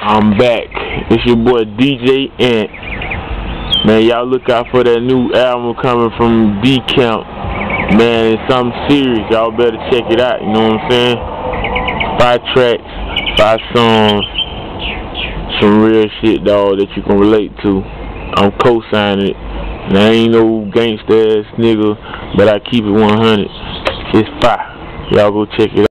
I'm back. It's your boy DJ Ant. Man, y'all look out for that new album coming from D Camp. Man, it's something serious. Y'all better check it out. You know what I'm saying? Five tracks, five songs, some real shit, dog, that you can relate to. I'm co-signing it. And I ain't no gangsta ass nigga, but I keep it 100. It's fire. Y'all go check it out.